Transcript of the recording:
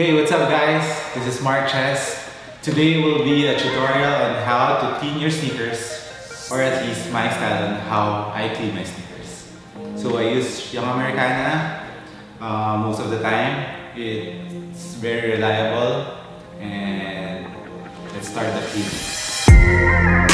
Hey, what's up guys? This is Mark Ches. Today will be a tutorial on how to clean your sneakers or at least my style on how I clean my sneakers. So I use Young Americana uh, most of the time. It's very reliable and let's start the cleaning.